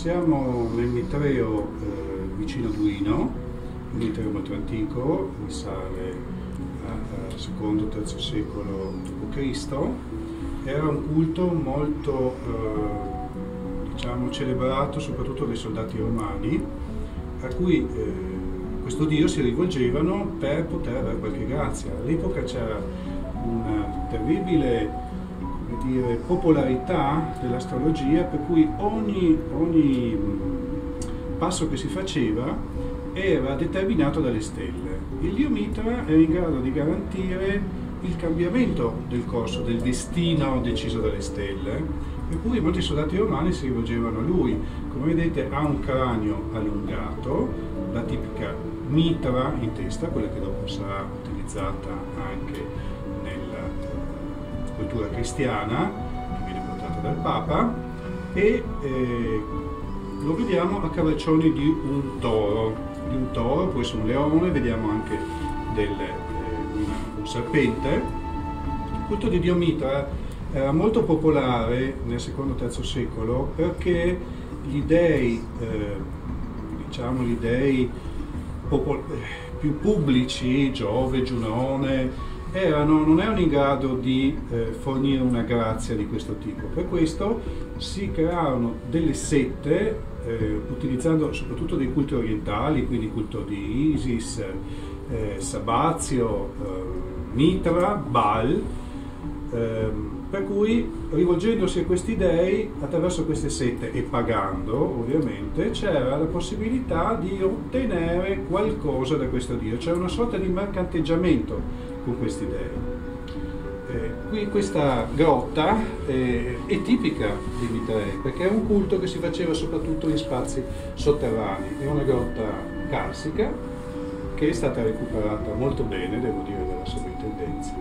Siamo nel Mitreo eh, vicino Duino, un mitreo molto antico, risale al secondo III secolo d.C. Era un culto molto eh, diciamo, celebrato soprattutto dai soldati romani, a cui eh, questo dio si rivolgevano per poter avere qualche grazia. All'epoca c'era una terribile dire, popolarità dell'astrologia per cui ogni, ogni passo che si faceva era determinato dalle stelle. Il dio Mitra era in grado di garantire il cambiamento del corso, del destino deciso dalle stelle, per cui molti soldati romani si rivolgevano a lui. Come vedete ha un cranio allungato, la tipica mitra in testa, quella che dopo sarà utilizzata anche cultura cristiana che viene portata dal Papa e eh, lo vediamo a cavalcioni di un toro, di un toro, può essere un leone, vediamo anche del, eh, una, un serpente. Il culto di Dio Mitra era molto popolare nel secondo e terzo secolo perché gli dei, eh, diciamo gli dei più pubblici, Giove, Giunone, erano, non erano in grado di eh, fornire una grazia di questo tipo. Per questo si crearono delle sette, eh, utilizzando soprattutto dei culti orientali, quindi il culto di Isis, eh, Sabazio, eh, Mitra, Baal, ehm, per cui rivolgendosi a questi dei attraverso queste sette e pagando ovviamente c'era la possibilità di ottenere qualcosa da questo Dio, c'era una sorta di mercanteggiamento con questi dei. Eh, qui questa grotta eh, è tipica di Mitrei perché è un culto che si faceva soprattutto in spazi sotterranei, è una grotta carsica che è stata recuperata molto bene, devo dire, dalla sovrintendenza.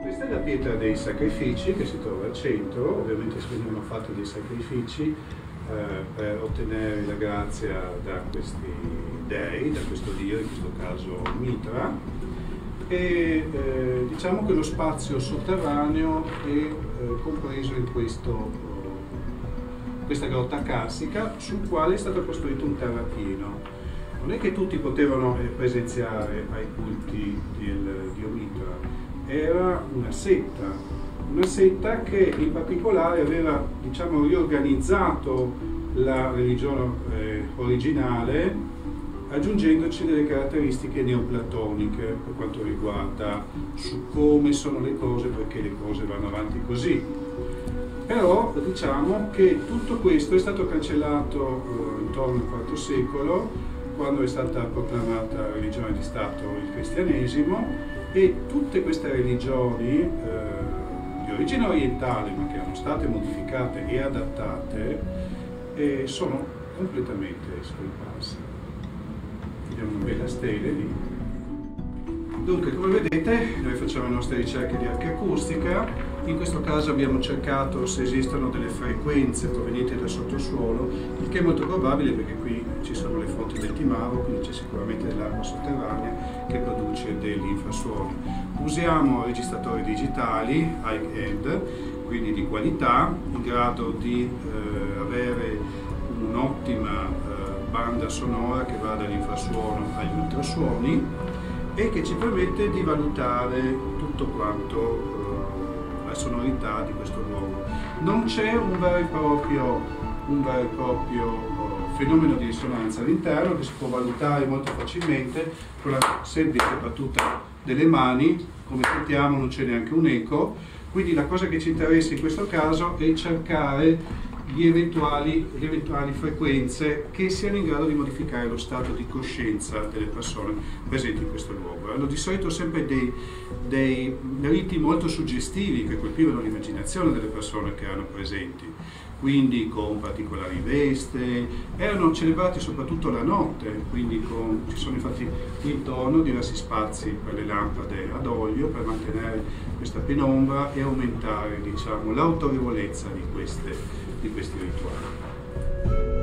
Questa è la pietra dei sacrifici che si trova al centro, ovviamente venivano fatti dei sacrifici eh, per ottenere la grazia da questi dei, da questo dio, in questo caso Mitra e eh, diciamo che lo spazio sotterraneo è eh, compreso in questo, questa grotta carsica sul quale è stato costruito un terrapieno. Non è che tutti potevano eh, presenziare ai culti del dio Mitra, era una setta, una setta che in particolare aveva diciamo, riorganizzato la religione eh, originale aggiungendoci delle caratteristiche neoplatoniche per quanto riguarda su come sono le cose, perché le cose vanno avanti così. Però diciamo che tutto questo è stato cancellato eh, intorno al IV secolo, quando è stata proclamata religione di Stato il cristianesimo e tutte queste religioni eh, di origine orientale, ma che erano state modificate e adattate, eh, sono completamente scomparse stele lì. Dunque, come vedete, noi facciamo le nostre ricerche di archiacustica. In questo caso abbiamo cercato se esistono delle frequenze provenienti dal sottosuolo, il che è molto probabile perché qui ci sono le fonti del Timavo, quindi c'è sicuramente dell'acqua sotterranea che produce degli infrasuoni. Usiamo registratori digitali high-end, quindi di qualità, in grado di eh, avere un'ottima banda sonora che va dall'infrasuono agli ultrasuoni e che ci permette di valutare tutto quanto eh, la sonorità di questo luogo. Non c'è un vero e proprio, vero e proprio uh, fenomeno di risonanza all'interno che si può valutare molto facilmente con la semplice battuta delle mani, come sentiamo non c'è neanche un eco, quindi la cosa che ci interessa in questo caso è cercare eventuali, le eventuali frequenze che siano in grado di modificare lo stato di coscienza delle persone presenti in questo luogo. Hanno di solito sempre dei, dei riti molto suggestivi che colpivano l'immaginazione delle persone che erano presenti quindi con particolari veste, erano celebrati soprattutto la notte, quindi con, ci sono infatti intorno diversi spazi per le lampade ad olio per mantenere questa penombra e aumentare diciamo, l'autorevolezza di, di questi rituali.